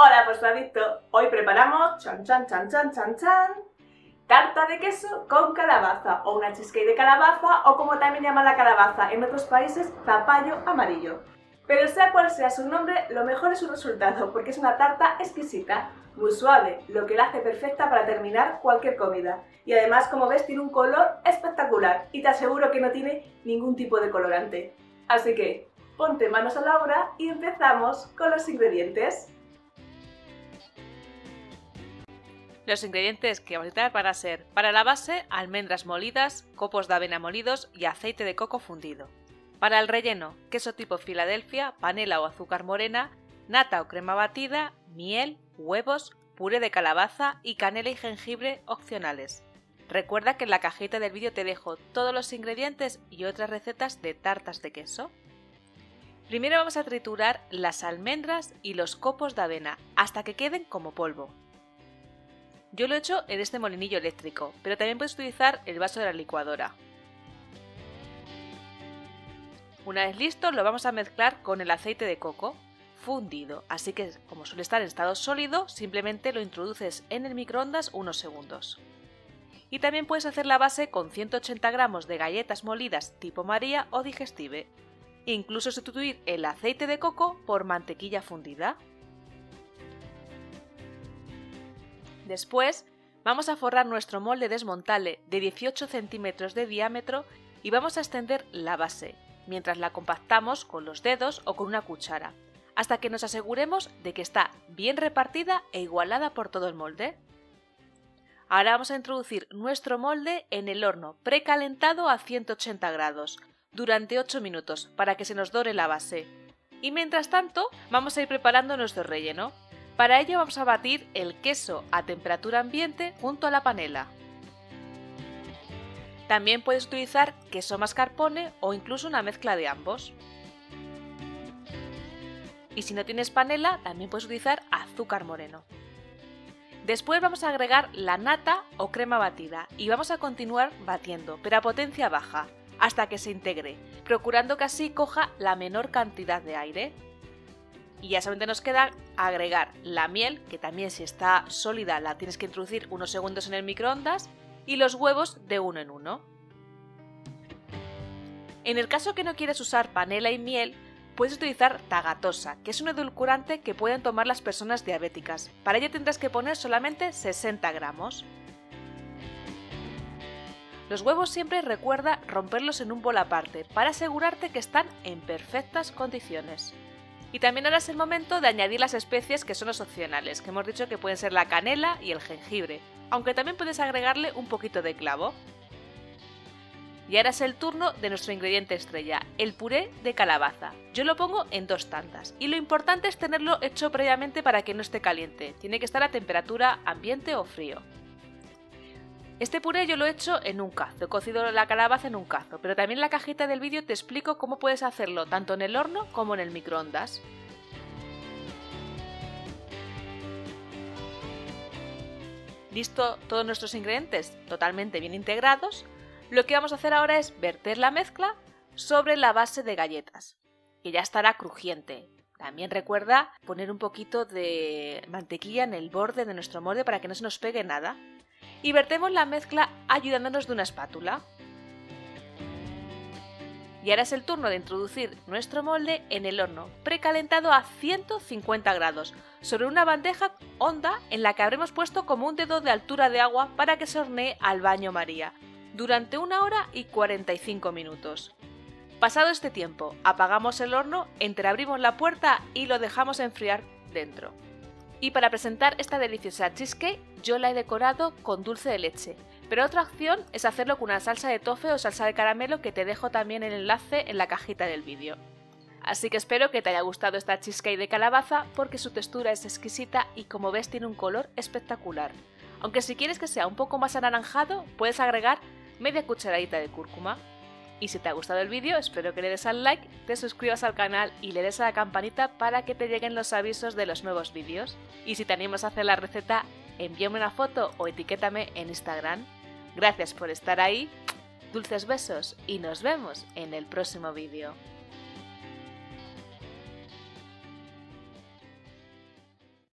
Hola postadicto, hoy preparamos chan chan chan chan chan chan tarta de queso con calabaza o una cheesecake de calabaza o como también llaman la calabaza en otros países zapallo amarillo. Pero sea cual sea su nombre, lo mejor es su resultado porque es una tarta exquisita, muy suave, lo que la hace perfecta para terminar cualquier comida. Y además, como ves, tiene un color espectacular y te aseguro que no tiene ningún tipo de colorante. Así que, ponte manos a la obra y empezamos con los ingredientes. Los ingredientes que vamos a necesitar van a ser para la base almendras molidas, copos de avena molidos y aceite de coco fundido. Para el relleno, queso tipo Filadelfia, panela o azúcar morena, nata o crema batida, miel, huevos, puré de calabaza y canela y jengibre opcionales. Recuerda que en la cajita del vídeo te dejo todos los ingredientes y otras recetas de tartas de queso. Primero vamos a triturar las almendras y los copos de avena hasta que queden como polvo. Yo lo he hecho en este molinillo eléctrico, pero también puedes utilizar el vaso de la licuadora. Una vez listo, lo vamos a mezclar con el aceite de coco fundido, así que como suele estar en estado sólido, simplemente lo introduces en el microondas unos segundos. Y también puedes hacer la base con 180 gramos de galletas molidas tipo María o digestive. Incluso sustituir el aceite de coco por mantequilla fundida. Después, vamos a forrar nuestro molde desmontable de 18 centímetros de diámetro y vamos a extender la base, mientras la compactamos con los dedos o con una cuchara, hasta que nos aseguremos de que está bien repartida e igualada por todo el molde. Ahora vamos a introducir nuestro molde en el horno precalentado a 180 grados durante 8 minutos para que se nos dore la base. Y mientras tanto, vamos a ir preparando nuestro relleno. Para ello vamos a batir el queso a temperatura ambiente junto a la panela. También puedes utilizar queso mascarpone o incluso una mezcla de ambos. Y si no tienes panela, también puedes utilizar azúcar moreno. Después vamos a agregar la nata o crema batida y vamos a continuar batiendo, pero a potencia baja, hasta que se integre, procurando que así coja la menor cantidad de aire y ya solamente nos queda agregar la miel, que también si está sólida la tienes que introducir unos segundos en el microondas, y los huevos de uno en uno. En el caso que no quieres usar panela y miel, puedes utilizar tagatosa, que es un edulcorante que pueden tomar las personas diabéticas. Para ello tendrás que poner solamente 60 gramos. Los huevos siempre recuerda romperlos en un bol aparte para asegurarte que están en perfectas condiciones. Y también ahora es el momento de añadir las especies que son los opcionales, que hemos dicho que pueden ser la canela y el jengibre, aunque también puedes agregarle un poquito de clavo. Y ahora es el turno de nuestro ingrediente estrella, el puré de calabaza. Yo lo pongo en dos tandas y lo importante es tenerlo hecho previamente para que no esté caliente, tiene que estar a temperatura ambiente o frío. Este puré yo lo he hecho en un cazo, he cocido la calabaza en un cazo, pero también en la cajita del vídeo te explico cómo puedes hacerlo tanto en el horno como en el microondas. Listo todos nuestros ingredientes totalmente bien integrados, lo que vamos a hacer ahora es verter la mezcla sobre la base de galletas, que ya estará crujiente. También recuerda poner un poquito de mantequilla en el borde de nuestro molde para que no se nos pegue nada y vertemos la mezcla ayudándonos de una espátula. Y ahora es el turno de introducir nuestro molde en el horno, precalentado a 150 grados, sobre una bandeja honda en la que habremos puesto como un dedo de altura de agua para que se hornee al baño María, durante una hora y 45 minutos. Pasado este tiempo, apagamos el horno, entreabrimos la puerta y lo dejamos enfriar dentro. Y para presentar esta deliciosa cheesecake, yo la he decorado con dulce de leche. Pero otra opción es hacerlo con una salsa de tofe o salsa de caramelo que te dejo también el enlace en la cajita del vídeo. Así que espero que te haya gustado esta cheesecake de calabaza porque su textura es exquisita y como ves tiene un color espectacular. Aunque si quieres que sea un poco más anaranjado, puedes agregar media cucharadita de cúrcuma. Y si te ha gustado el vídeo, espero que le des al like, te suscribas al canal y le des a la campanita para que te lleguen los avisos de los nuevos vídeos. Y si te animas a hacer la receta, envíame una foto o etiquétame en Instagram. Gracias por estar ahí, dulces besos y nos vemos en el próximo vídeo.